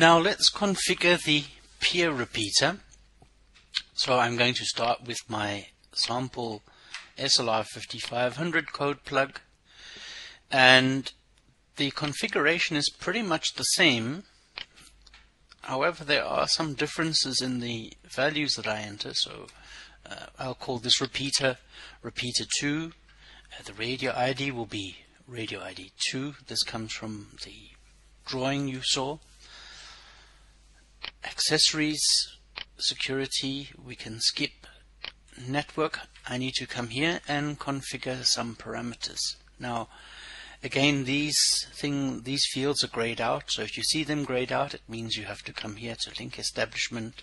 Now let's configure the peer repeater. So I'm going to start with my sample SLR 5500 code plug. And the configuration is pretty much the same. However there are some differences in the values that I enter. So uh, I'll call this repeater repeater 2 uh, the radio ID will be radio ID 2 this comes from the drawing you saw accessories security we can skip network. I need to come here and configure some parameters. Now again these thing these fields are grayed out. So if you see them grayed out it means you have to come here to link establishment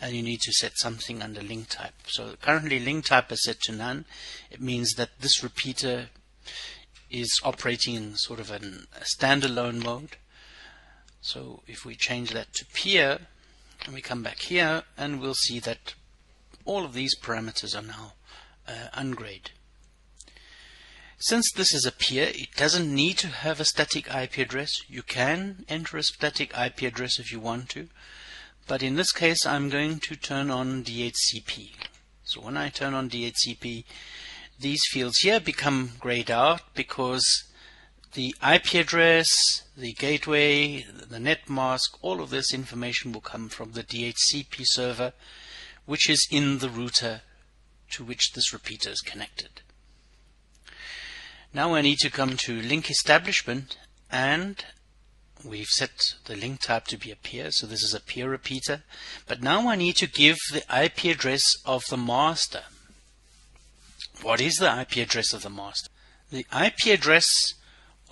and you need to set something under link type. So currently link type is set to none. It means that this repeater is operating in sort of an, a standalone mode so if we change that to peer and we come back here and we'll see that all of these parameters are now uh, ungrayed. Since this is a peer, it doesn't need to have a static IP address. You can enter a static IP address if you want to, but in this case I'm going to turn on DHCP. So when I turn on DHCP, these fields here become grayed out because the IP address, the gateway, the net mask, all of this information will come from the DHCP server, which is in the router to which this repeater is connected. Now I need to come to link establishment and we've set the link type to be a peer, so this is a peer repeater. But now I need to give the IP address of the master. What is the IP address of the master? The IP address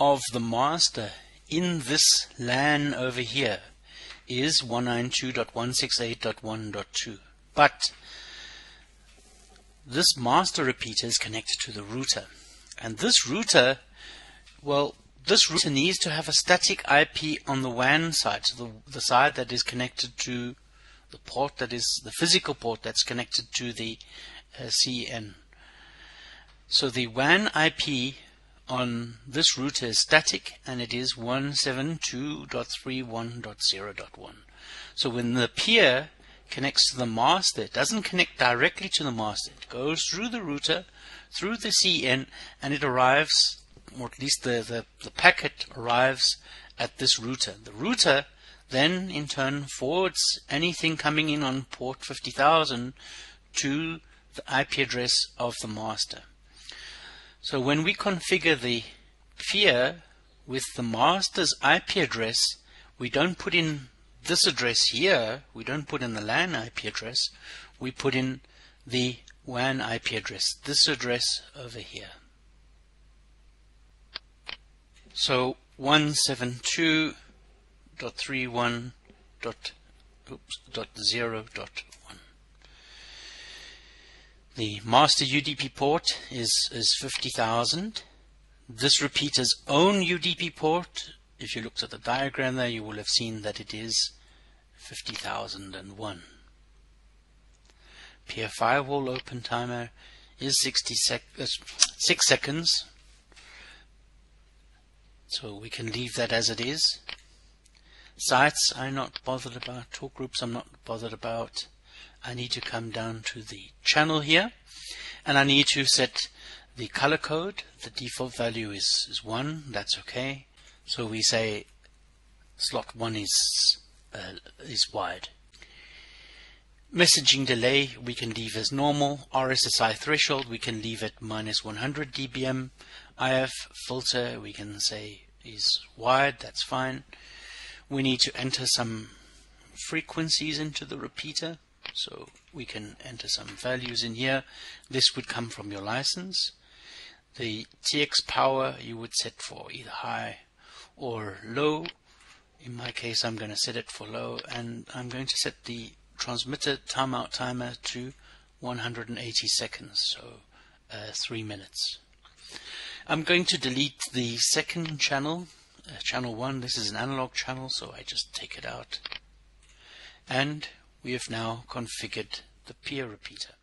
of the master in this LAN over here is 192.168.1.2. But this master repeater is connected to the router. And this router, well, this router needs to have a static IP on the WAN side, so the, the side that is connected to the port that is the physical port that's connected to the uh, CN. So the WAN IP on this router is static and it is 172.31.0.1. So when the peer connects to the master, it doesn't connect directly to the master. It goes through the router, through the CN, and it arrives, or at least the, the, the packet arrives at this router. The router then in turn forwards anything coming in on port 50,000 to the IP address of the master. So when we configure the peer with the master's IP address, we don't put in this address here, we don't put in the LAN IP address, we put in the WAN IP address, this address over here. So 172.31.0.1. The master UDP port is, is 50,000. This repeater's own UDP port, if you looked at the diagram there, you will have seen that it is 50,001. Peer firewall open timer is 60 sec uh, 6 seconds. So we can leave that as it is. Sites I'm not bothered about. Talk groups I'm not bothered about. I need to come down to the channel here and I need to set the color code. The default value is, is 1, that's okay. So we say slot 1 is, uh, is wide. Messaging delay we can leave as normal. RSSI threshold we can leave at minus 100 dBm. IF filter we can say is wide, that's fine. We need to enter some frequencies into the repeater. So we can enter some values in here. This would come from your license. The TX power you would set for either high or low. In my case, I'm going to set it for low and I'm going to set the transmitter timeout timer to 180 seconds, so uh, three minutes. I'm going to delete the second channel, uh, channel 1. This is an analog channel, so I just take it out. And we have now configured the peer repeater.